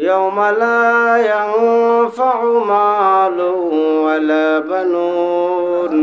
يوم لا ينفع مال ولا بنون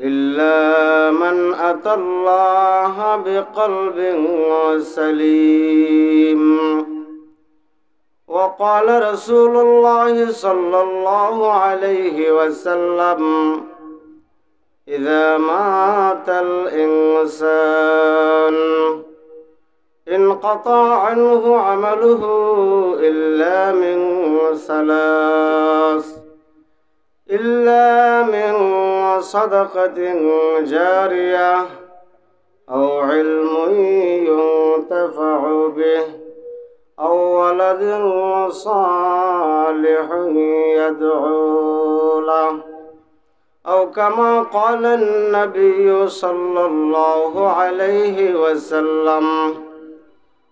إلا من أتى الله بقلب سليم. وقال رسول الله صلى الله عليه وسلم إذا مات الإنسان انقطع عنه عمله إلا من ثلاث إلا من صدقة جارية أو علم ينتفع به أو ولد صالح يدعو له. أو كما قال النبي صلى الله عليه وسلم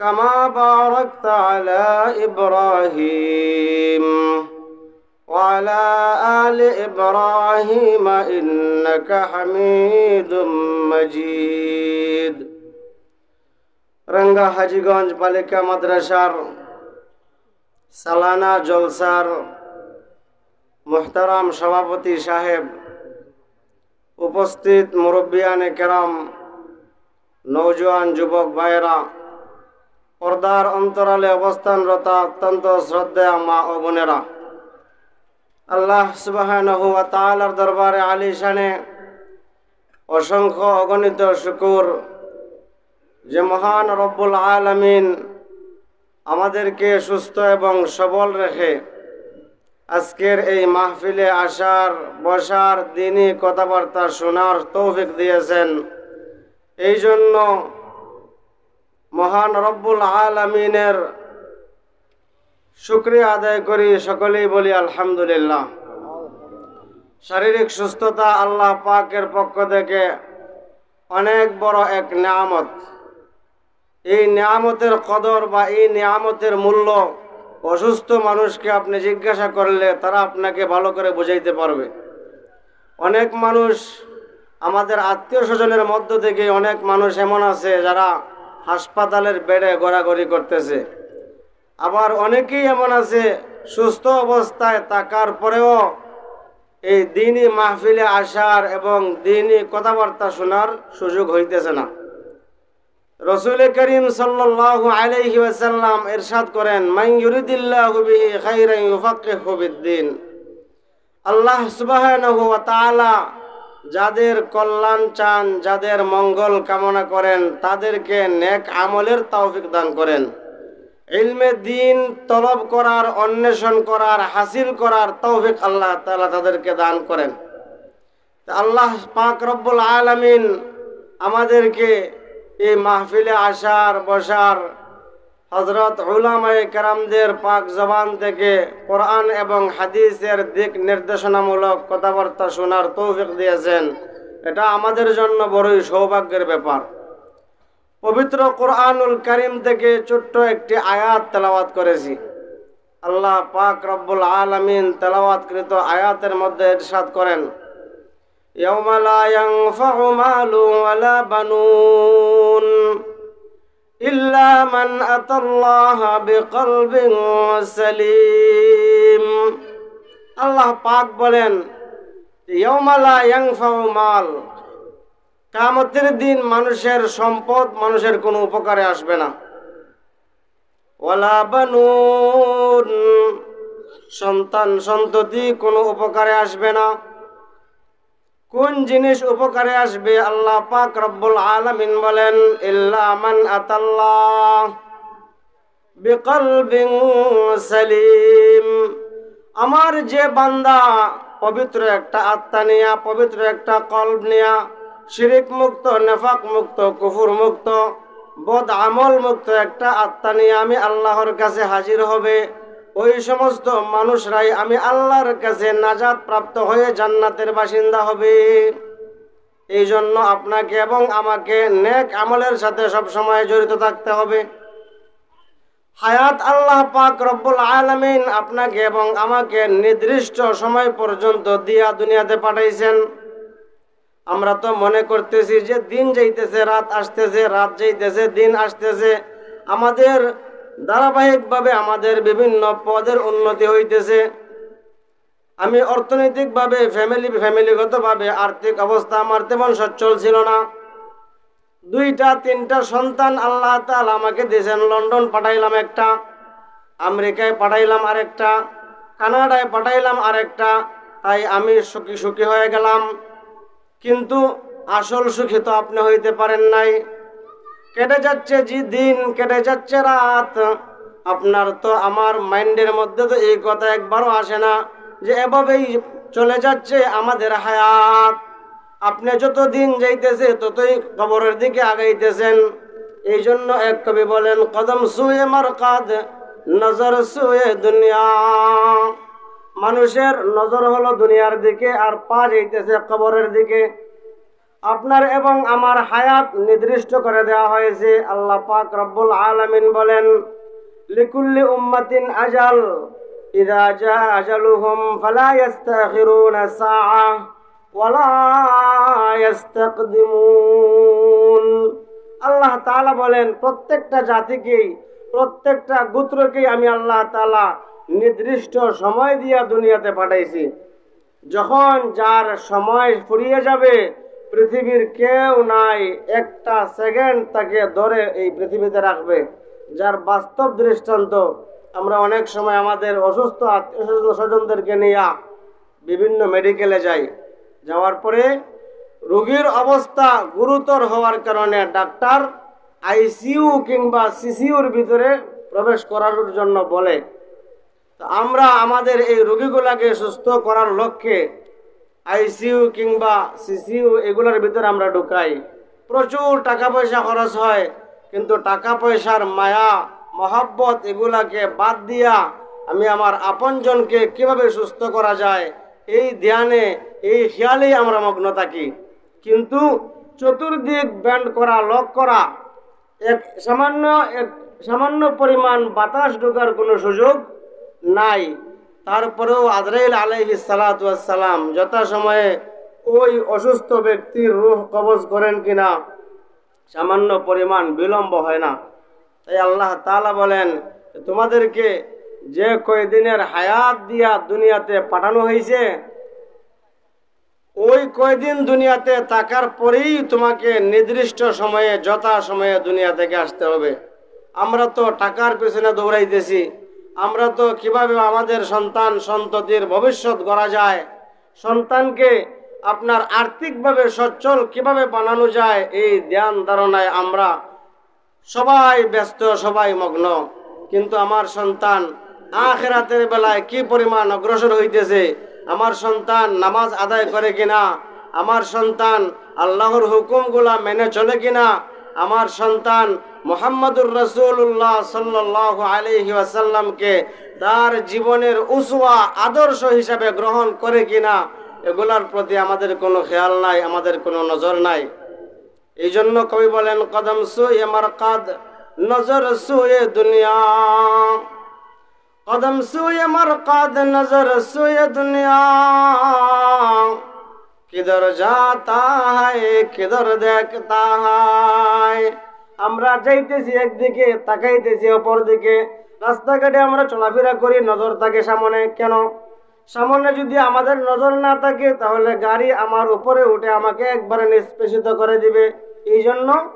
كما باركت على إبراهيم وعلى آل إبراهيم إنك حميد مجيد রঙ্গা হাজিগঞ্জ বালিকা মাদ্রাসার সালানা জলসার মোহতারাম সভাপতি সাহেব উপস্থিত মুরব্বিয়ানে কেরাম নৌজওয়ান যুবক ভাইয়েরা পর্দার অন্তরালে অবস্থানরত অত্যন্ত শ্রদ্ধা মা ও বোনেরা। আল্লাহ সুবাহ দরবারে আলী শানে অসংখ্য অগণিত শুকুর যে মহান রব্বুল আলমিন আমাদেরকে সুস্থ এবং সবল রেখে আজকের এই মাহফিলে আসার, বসার দিনই কথাবার্তা শোনার তৌফিক দিয়েছেন। এই জন্য মহান রব্বুল আলমিনের শুক্রিয়া আদায় করি, সকলেই বলি আলহামদুলিল্লাহ। শারীরিক সুস্থতা আল্লাহ পাকের পক্ষ থেকে অনেক বড় এক নিয়ামত। এই নিয়ামতের কদর বা এই নিয়ামতের মূল্য অসুস্থ মানুষকে আপনি জিজ্ঞাসা করলে তারা আপনাকে ভালো করে বুঝাইতে পারবে। অনেক মানুষ আমাদের আত্মীয় স্বজনের মধ্য থেকে অনেক মানুষ এমন আছে যারা হাসপাতালের বেডে গড়াগড়ি করতেছে। আবার অনেকেই এমন আছে, সুস্থ অবস্থায় থাকার পরেও এই দিনই মাহফিলে আসার এবং দিনই কথাবার্তা শোনার সুযোগ হইতেছে না। রসুল করিম ওয়াসাল্লাম ইরশাদ করেন আল্লাহ তাআলা যাদের কল্যাণ চান, যাদের মঙ্গল কামনা করেন, তাদেরকে নেক আমলের তৌফিক দান করেন। ইলমে দিন তলব করার, অন্বেষণ করার, হাসিল করার তৌফিক আল্লাহ তালা তাদেরকে দান করেন। আল্লাহ পাক রব্বুল আলামিন আমাদেরকে এই মাহফিলে আসার, বসার হজরত উলামাই কারামদের পাক জবান থেকে কোরআন এবং হাদিসের দিক নির্দেশনামূলক কথাবার্তা শোনার তৌফিক দিয়েছেন এটা আমাদের জন্য বড়ই সৌভাগ্যের ব্যাপার পবিত্র কোরআনুল করিম থেকে ছোট্ট একটি আয়াত তেলাওয়াত করেছি আল্লাহ পাক রব্বুল আলমিন তেলাওয়াতকৃত আয়াতের মধ্যে ইরশাদ করেন يوم لا ينفع مال ولا بنون إلا من أتى الله بقلب سليم আল্লাহ পাক বলেন ইয়মালা ইয়াংফাউ মাল কামতের দিন মানুষের সম্পদ মানুষের কোনো উপকারে আসবে না ওয়ালা বানুন সন্তান সন্ততি কোনো উপকারে আসবে না কোন জিনিস উপকারে আসবে আল্লাহ পাক রব্বুল আলামিন বলেন, ইল্লা সালিম। আমার যে বান্দা পবিত্র একটা আত্মা নিয়া, পবিত্র একটা কল্ব নিয়া, শিরিক মুক্ত, নেফাক মুক্ত, কুফুর মুক্ত, বদ আমল মুক্ত একটা আত্মা নিয়ে আমি আল্লাহর কাছে হাজির হবে। ওই সমস্ত মানুষরাই আমি আল্লাহর কাছে নাজাদ প্রাপ্ত হয়ে জান্নাতের বাসিন্দা হবে। এই জন্য আপনাকে এবং আমাকে নেক আমলের সাথে সব সময় জড়িত থাকতে হবে। হায়াত আল্লাহ পাক রব্বুল আলমিন আপনাকে এবং আমাকে নির্দিষ্ট সময় পর্যন্ত দিয়া দুনিয়াতে পাঠাইছেন। আমরা তো মনে করতেছি যে দিন যাইতেছে, রাত আসতেছে, রাত যাইতেছে, দিন আসতেছে। আমাদের ধারাবাহিকভাবে আমাদের বিভিন্ন পদের উন্নতি হইতেছে। আমি অর্থনৈতিকভাবে ফ্যামিলি ফ্যামিলিগতভাবে আর্থিক অবস্থা আমার তেমন সচ্ছল ছিল না। দুইটা, তিনটা সন্তান আল্লাহ তাল আমাকে দিয়েছেন। লন্ডন পাঠাইলাম একটা, আমেরিকায় পাঠাইলাম আরেকটা, কানাডায় পাঠাইলাম আরেকটা, তাই আমি সুখী সুখী হয়ে গেলাম। কিন্তু আসল সুখী তো আপনি হইতে পারেন নাই। কেটে যাচ্ছে যে দিন, কেটে যাচ্ছে রাত। আপনার তো আমার মাইন্ডের মধ্যে তো এই কথা একবারও আসে না যে এভাবেই চলে যাচ্ছে আমাদের হায়াত। আপনি যত দিন যাইতেছে ততই কবরের দিকে আগাইতেছেন। এই জন্য এক কবি বলেন, কদম সুয়ে মার কাদ নজর সুয়ে দুনিয়া। মানুষের নজর হলো দুনিয়ার দিকে আর পা যাইতেছে কবরের দিকে। আপনার এবং আমার হায়াত নির্দিষ্ট করে দেওয়া হয়েছে। আল্লাহ পাক রব্বুল আলামিন বলেন, লিকুল্লি উম্মাতিন আজাল, ইদা জা আজালুহুম ফালা ইস্তাখিরুনা সাআ ওয়ালা ইস্তাকদিমুন আল্লাহ তাআলা বলেন, প্রত্যেকটা জাতিকেই প্রত্যেকটা গোত্রকেই আমি আল্লাহ তাআলা নির্দিষ্ট সময় দিয়া দুনিয়াতে পাঠাইছি। যখন যার সময় ফুরিয়ে যাবে পৃথিবীর কেউ নাই, একটা সেকেন্ড তাকে ধরে এই পৃথিবীতে রাখবে। যার বাস্তব দৃষ্টান্ত, আমরা অনেক সময় আমাদের অসুস্থ আত্মীয় স্বজনদেরকে নিয়ে বিভিন্ন মেডিকেলে যাই। যাওয়ার পরে রোগীর অবস্থা গুরুতর হওয়ার কারণে ডাক্তার আইসিইউ কিংবা সিসিউর ভিতরে প্রবেশ করার জন্য বলে। আমরা আমাদের এই রোগীগুলাকে সুস্থ করার লক্ষ্যে আইসিইউ কিংবা সিসিইউ এগুলোর ভিতরে আমরা ঢুকাই। প্রচুর টাকা পয়সা খরচ হয়, কিন্তু টাকা পয়সার মায়া, মহাব্বত এগুলাকে বাদ দিয়া আমি আমার আপনজনকে কীভাবে সুস্থ করা যায়, এই ধ্যানে, এই খেয়ালেই আমরা মগ্ন থাকি। কিন্তু চতুর্দিক ব্যান্ড করা, লক করা, এক সামান্য এক সামান্য পরিমাণ বাতাস ঢোকার কোনো সুযোগ নাই। তারপরেও আজরাইল সালাম যথাসময়ে ওই অসুস্থ ব্যক্তির রূহ কবজ করেন কিনা সামান্য পরিমাণ বিলম্ব হয় না। তাই আল্লাহ তালা বলেন, তোমাদেরকে যে কয়দিনের হায়াত দিয়া দুনিয়াতে পাঠানো হয়েছে ওই কয়দিন দুনিয়াতে থাকার পরেই তোমাকে নির্দিষ্ট সময়ে যথা সময়ে দুনিয়া থেকে আসতে হবে। আমরা তো টাকার পেছনে দৌড়াইতেছি। আমরা তো কীভাবে আমাদের সন্তান সন্ততির ভবিষ্যৎ গড়া যায়? সন্তানকে আপনার আর্থিকভাবে সচ্ছল কীভাবে বানানো যায়? এই ধ্যান ধারণায় আমরা সবাই ব্যস্ত, সবাই মগ্ন। কিন্তু আমার সন্তান আখেরাতের বেলায় কি পরিমাণ অগ্রসর হইতেছে? আমার সন্তান নামাজ আদায় করে কিনা? আমার সন্তান আল্লাহর হুকুমগুলা মেনে চলে কিনা? আমার সন্তান মোহাম্মদুর রসুল্লাহ সাল্লাহ আলহি আসাল্লামকে তার জীবনের উসুয়া আদর্শ হিসাবে গ্রহণ করে কিনা, এগুলার প্রতি আমাদের কোনো খেয়াল নাই, আমাদের কোনো নজর নাই। এই জন্য কবি বলেন, কদম সুয়ে আমার কাদ নজর সুয়ে দুনিয়া। কদম সুয়ে আমার কাদ নজর সুয়ে দুনিয়া। কিধর যাতা হায় কিধর দেখতা হায় আমরা যাইতেছি একদিকে, তাকাইতেছি অপর দিকে রাস্তাঘাটে আমরা চলাফেরা করি, নজর থাকে সামনে। কেন? সামনে যদি আমাদের নজর না থাকে, তাহলে গাড়ি আমার উপরে উঠে আমাকে একবারে নিষ্পেষিত করে দিবে। এই জন্য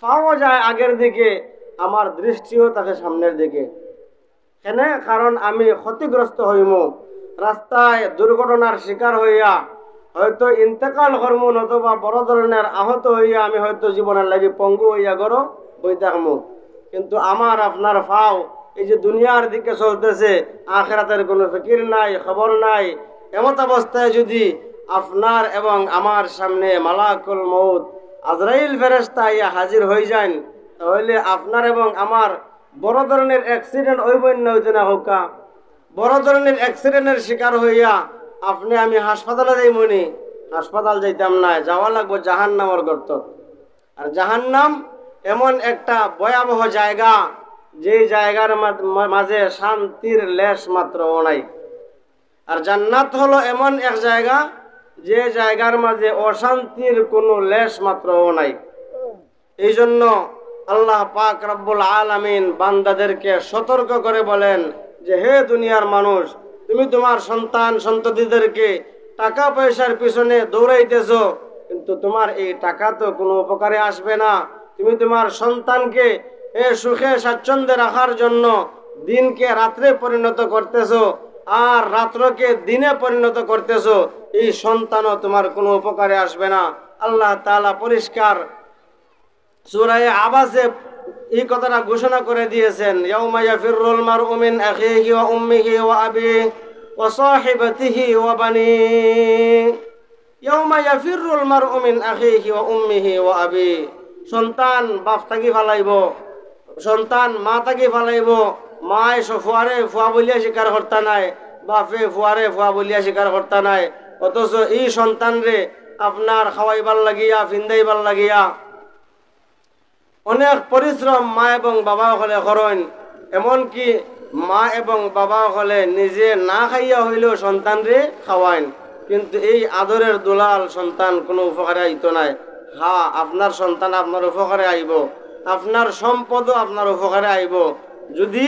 পাও যায় আগের দিকে, আমার দৃষ্টিও থাকে সামনের দিকে। কেন? কারণ আমি ক্ষতিগ্রস্ত হইম। রাস্তায় দুর্ঘটনার শিকার হইয়া হয়তো ইন্তেকাল কর্ম অথবা বড় ধরনের আহত হইয়া আমি হয়তো জীবনের লাগি পঙ্গু হইয়া বই থাকব কিন্তু আমার, আপনার ফাও, এই যে দুনিয়ার দিকে চলতেছে, আখেরাতের কোনো ফিকির নাই, খবর নাই, এমত অবস্থায় যদি আপনার এবং আমার সামনে মালাকুল মৌত আজরাইল ফেরেস্তা ইয়া হাজির হয়ে যান তাহলে আপনার এবং আমার বড় ধরনের অ্যাক্সিডেন্ট হইব না হইতে না হোকা বড় ধরনের অ্যাক্সিডেন্টের শিকার হইয়া আপনি আমি হাসপাতালে যাই মনি, হাসপাতাল যাইতাম না, যাওয়া লাগবো জাহান নামর গর্ত। আর জাহান্নাম এমন একটা ভয়াবহ জায়গা, যে জায়গার মাঝে শান্তির লেশ মাত্রও নাই। আর জান্নাত হলো এমন এক জায়গা, যে জায়গার মাঝে অশান্তির কোনো লেশ মাত্রও নাই। এই জন্য আল্লাহ পাক রব্বুল আলামিন বান্দাদেরকে সতর্ক করে বলেন যে, হে দুনিয়ার মানুষ তুমি তোমার সন্তান, সন্ততিদেরকে টাকা পয়সার পিছনে দৌড়াইতেছো, কিন্তু তোমার এই টাকা তো কোনো উপকারে আসবে না। তুমি তোমার সন্তানকে এ সুখে, স্বাচ্ছন্দ্যে রাখার জন্য দিনকে রাত্রে পরিণত করতেছ আর রাত্রকে দিনে পরিণত করতেছো, এই সন্তানও তোমার কোনো উপকারে আসবে না। আল্লাহ তাআলা পরিষ্কার সূরায়ে আবাসে এই কথাটা ঘোষণা করে দিয়েছেন, ইয়াউমা ইয়াফিরুল মারউ মিন আখিহি ওয়া উম্মিহি ওয়া আবিহি ওয়া সাহিবাতিহি ওয়া বানিহি ইয়াউমা ইয়াফিরুল মারউ মিন আখিহি ওয়া উম্মিহি ওয়া আবিহি সন্তান বাপ থাকি ফালাইব, সন্তান মা থাকি ফালাইব, মায় ফুয়ারে ফুয়া বলিয়া স্বীকার করতা নাই, বাপে ফুয়ারে ফুয়া বলিয়া স্বীকার করতা নাই, অথচ এই সন্তান রে আপনার খাওয়াইবার লাগিয়া ফিন্দাইবার লাগিয়া অনেক পরিশ্রম মা এবং বাবা হলে করেন, এমনকি মা এবং বাবা নিজে না খাইয়া হইলেও সন্তানরে খাওয়াইন। কিন্তু এই আদরের দুলাল সন্তান কোনো উপকারে আইত নাই। হা, আপনার সন্তান আপনার উপকারে আইব, আপনার সম্পদও আপনার উপকারে আইব। যদি